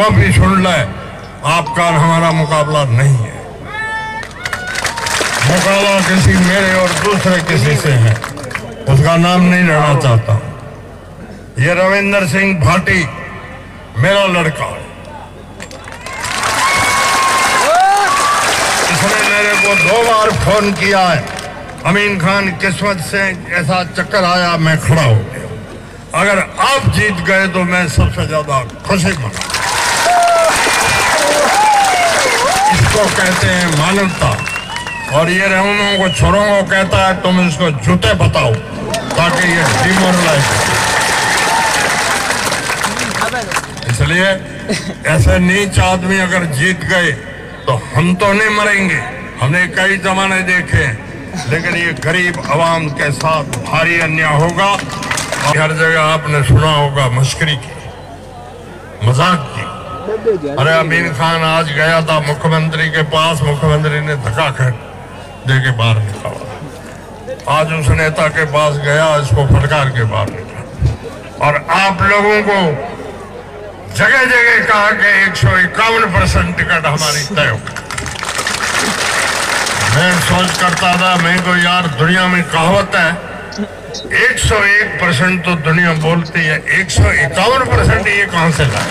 वह भी सुन ले आपका हमारा मुकाबला नहीं है। मुकाबला किसी मेरे और दूसरे किसी से है। उसका नाम नहीं लेना चाहता। हूँ। ये रविंदर सिंह भाटी, मेरा लड़का है। इसने मेरे को दो बार फ़ोन किया है। अमीन खान, किस्मत से ऐसा चक्कर आया, मैं खड़ा हो गया। अगर आप जीत गए तो मैं सबसे ज़्यादा खुशी मना इसको कहते हैं मानवता। और ये रहूमों को छोरों को कहता है, तुम इसको जूते बताओ, ताकि ये डिमोरलाइज इसलिए ऐसे नीच आदमी अगर जीत गए तो हम तो नहीं मरेंगे। हमने कई जमाने देखे लेकिन ये गरीब आवाम के साथ भारी अन्याय होगा। हर जगह आपने सुना होगा, मस्करी की, मज़ाक की। अरे अमीन खान आज गया था मुख्यमंत्री के पास मुख्यमंत्री ने धक्का कर दे के बाहर निकाला। आज उस नेता के पास गया इसको फटकार के बाहर निकाला। और आप लोगों को जगह जगह कहा कि एक सौ इक्यावन परसेंट टिकट हमारी तय हो मैं सोच करता था मैं को यार दुनिया में कहावत है 101 परसेंट तो दुनिया बोलती है, एक सौ इक्यावन परसेंट ये कहाँ से लाए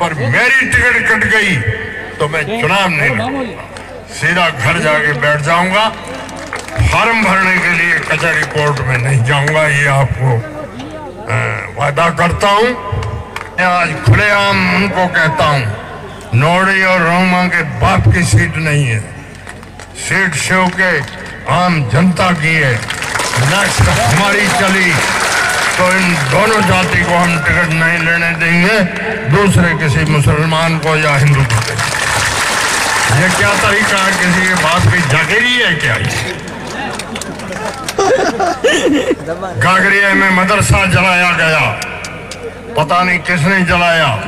पर मेरी टिकट कट गई तो मैं चुनाव नहीं सीधा घर जाके बैठ जाऊँगा, फॉर्म भरने के लिए कचहरी कोर्ट में नहीं जाऊँगा, ये आपको वादा करता हूँ। मैं आज खुलेआम उनको कहता हूँ, नोड़ी और रोमा के बाप की सीट नहीं है। सीट शिव के आम जनता की है हमारी चली। तो इन दोनों जाति को हम टिकट नहीं लेने देंगे, दूसरे किसी मुसलमान को या हिंदू को। ये क्या तरीका है? किसी के बाप की जागीरी है क्या? गागरिया में मदरसा जलाया गया। पता नहीं किसने जलाया,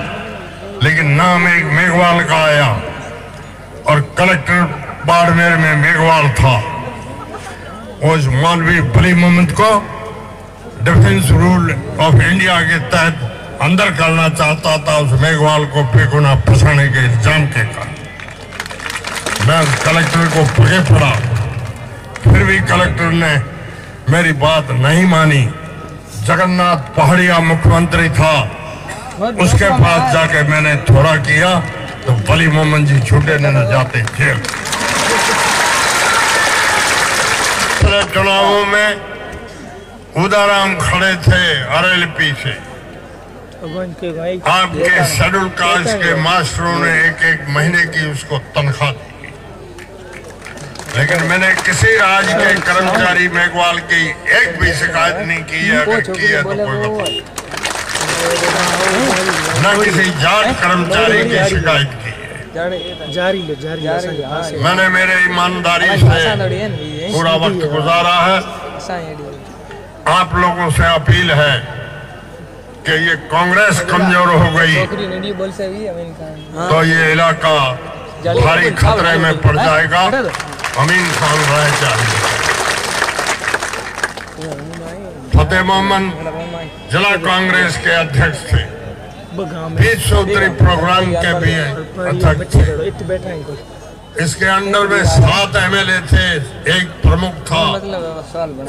लेकिन नाम एक मेघवाल का आया। और कलेक्टर बाड़मेर में मेघवाल था। उस मौलवी बली मोहम्मद को डिफेंस रूल ऑफ़ इंडिया के तहत अंदर करना चाहता था, उस मेघवाल को बेगुना फंसाने के इल्ज़ाम के कारण। मैं कलेक्टर को पगे पड़ा। फिर भी कलेक्टर ने मेरी बात नहीं मानी। जगन्नाथ पहाड़िया मुख्यमंत्री था। उसके पास जाके मैंने थोड़ा किया तो बली मोहम्मद जी छूटे न जाते जेल पिछले चुनावों में उदाराम खड़े थे आरएलपी से। आपके शेड्यूल कास्ट के मास्टरों ने एक एक महीने की उसको तनख्वाह दी। लेकिन मैंने किसी राज्य के कर्मचारी मेघवाल की एक भी शिकायत नहीं की है अगर की है तो कोई बताओ न किसी जाट कर्मचारी की शिकायत की। जारी लो जारी लो मैंने मेरे ईमानदारी से पूरा वक्त गुजारा है। आप लोगों से अपील है कि ये कांग्रेस कमज़ोर हो गई। तो ये इलाका भारी खतरे में पड़ जाएगा। अमीन खान राय चाहिए फतेह मोहम्मद जिला कांग्रेस के अध्यक्ष थे। बीस सूत्री प्रोग्राम के भी अध्यक्ष थे। इसके अंडर में सात एमएलए थे एक प्रमुख था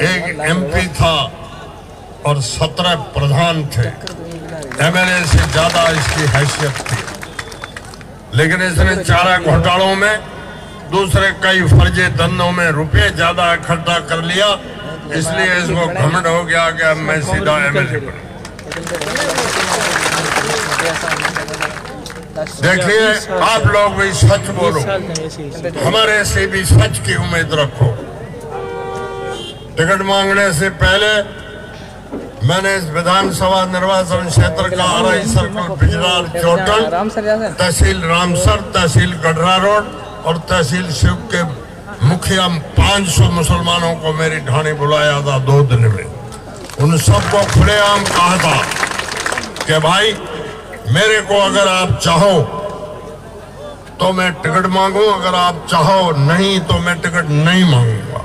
एक एमपी था और सत्रह प्रधान थे। एमएलए से ज़्यादा इसकी हैसियत थी। लेकिन इसने चारा घोटालों में दूसरे कई फर्जे धंधों में रुपए ज़्यादा इकट्ठा कर लिया। इसलिए इसको घमंड हो गया कि अब मैं सीधा एमएलए बनूं देखिए, आप लोग भी सच बोलो। हमारे से भी सच की उम्मीद रखो। टिकट मांगने से पहले मैंने इस विधानसभा निर्वाचन क्षेत्र का आरई सर्कल बिजराल चोटल, तहसील रामसर, तहसील गढ़रा रोड और तहसील शिव के मुखिया 500 मुसलमानों को मेरी ढाणी बुलाया था दो दिन में। उन सबको खुलेआम कहा था कि भाई, मेरे को अगर आप चाहो तो मैं टिकट मांगू, अगर आप चाहो नहीं तो मैं टिकट नहीं मांगूँगा।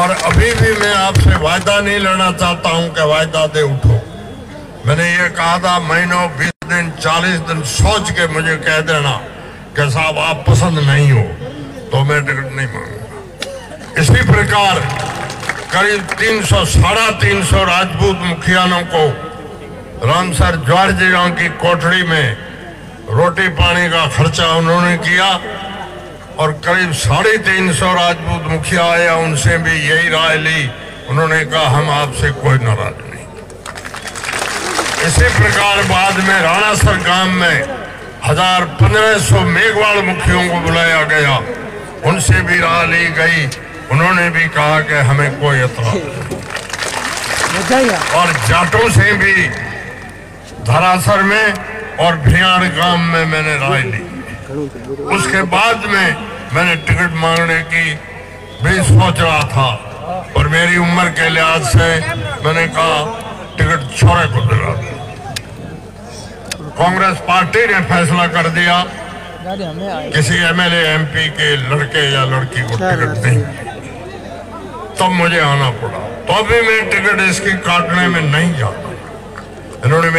और अभी भी मैं आपसे वायदा नहीं लेना चाहता हूँ कि वायदा दे उठो। मैंने ये कहा था, महीनों, बीस दिन, चालीस दिन, सोच के मुझे कह देना कि साहब, आप पसंद नहीं हो तो मैं टिकट नहीं मांगूँगा। इसी प्रकार करीब तीन सौ, साढ़ा तीन सौ राजपूत मुखियानों को रामसर ज्वार जिला की कोठड़ी में रोटी पानी का खर्चा उन्होंने किया और करीब साढ़े तीन सौ राजपूत मुखिया आया उनसे भी यही राय ली। उन्होंने कहा, हम आपसे कोई नाराज़ नहीं। इसी प्रकार बाद में राणासर गाँव में हज़ार पंद्रह सौ मेघवाल मुखियों को बुलाया गया। उनसे भी राह ली गई उन्होंने भी कहा कि हमें कोई बधाइयाँ और जाटों से भी धरासर में और भियाड़ गाँव में मैंने राय ली। उसके बाद में मैंने टिकट मांगने की भी सोच रहा था और मेरी उम्र के लिहाज से मैंने कहा, टिकट छोरे को दिला कांग्रेस पार्टी ने फैसला कर दिया। किसी एमएलए, एमपी के लड़के या लड़की को टिकट नहीं तब मुझे आना पड़ा। तो अभी मैं टिकट इसकी काटने में नहीं जाता। इन्होंने